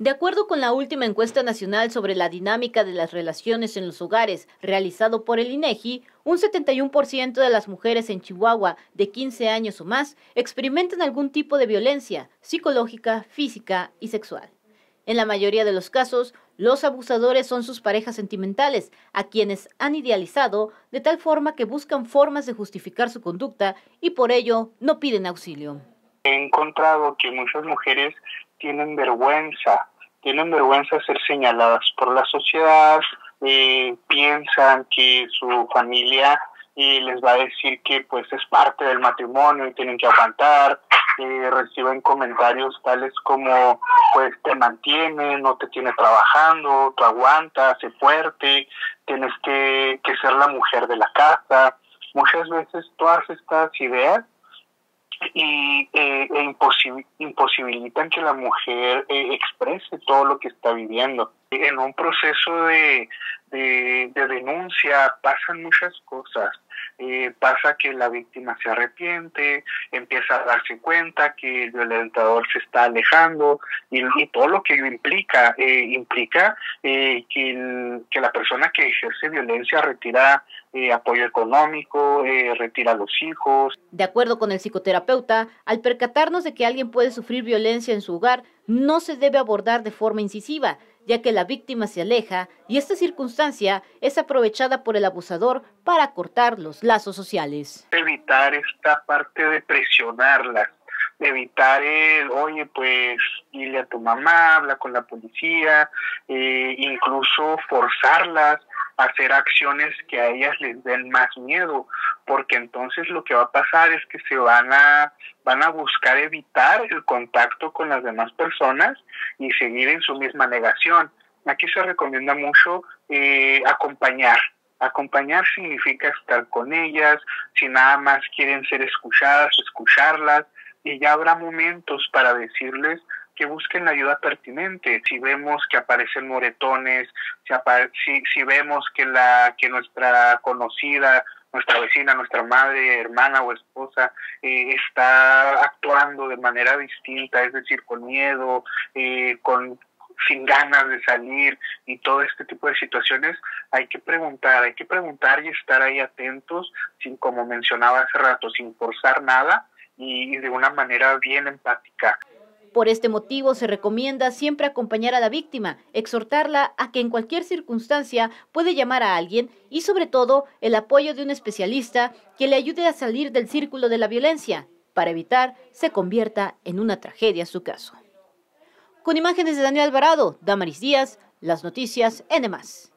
De acuerdo con la última encuesta nacional sobre la dinámica de las relaciones en los hogares realizado por el INEGI, un 71% de las mujeres en Chihuahua de 15 años o más experimentan algún tipo de violencia psicológica, física y sexual. En la mayoría de los casos, los abusadores son sus parejas sentimentales, a quienes han idealizado de tal forma que buscan formas de justificar su conducta y por ello no piden auxilio. He encontrado que muchas mujeres tienen vergüenza, tienen vergüenza de ser señaladas por la sociedad, eh, piensan que su familia eh, les va a decir que pues es parte del matrimonio y tienen que aguantar, eh, reciben comentarios tales como pues te mantiene, no te tiene trabajando, tú aguantas, sé fuerte, tienes que, que ser la mujer de la casa. Muchas veces todas estas ideas y eh, e imposibilitan que la mujer eh, exprese todo lo que está viviendo. En un proceso de, de, denuncia pasan muchas cosas. Eh, pasa que la víctima se arrepiente, empieza a darse cuenta que el violentador se está alejando y, todo lo que implica, eh, implica eh, que, que la persona que ejerce violencia retira apoyo económico, retira a los hijos. De acuerdo con el psicoterapeuta, al percatarnos de que alguien puede sufrir violencia en su hogar, no se debe abordar de forma incisiva, ya que la víctima se aleja y esta circunstancia es aprovechada por el abusador para cortar los lazos sociales. Evitar esta parte de presionarlas, evitar el, oye, pues dile a tu mamá, habla con la policía, eh, incluso forzarlas hacer acciones que a ellas les den más miedo, porque entonces lo que va a pasar es que se van a van a buscar evitar el contacto con las demás personas y seguir en su misma negación. Aquí se recomienda mucho eh, acompañar. Acompañar significa estar con ellas, si nada más quieren ser escuchadas, escucharlas, y ya habrá momentos para decirles que busquen la ayuda pertinente. Si vemos que aparecen moretones, si, si, vemos que, la, que nuestra conocida, nuestra vecina, nuestra madre, hermana o esposa eh, está actuando de manera distinta, es decir, con miedo, eh, con sin ganas de salir y todo este tipo de situaciones, hay que preguntar, hay que preguntar y estar ahí atentos, sin como mencionaba hace rato, sin forzar nada y de una manera bien empática. Por este motivo se recomienda siempre acompañar a la víctima, exhortarla a que en cualquier circunstancia puede llamar a alguien y sobre todo el apoyo de un especialista que le ayude a salir del círculo de la violencia para evitar se convierta en una tragedia su caso. Con imágenes de Daniel Alvarado, Damaris Díaz, las noticias más.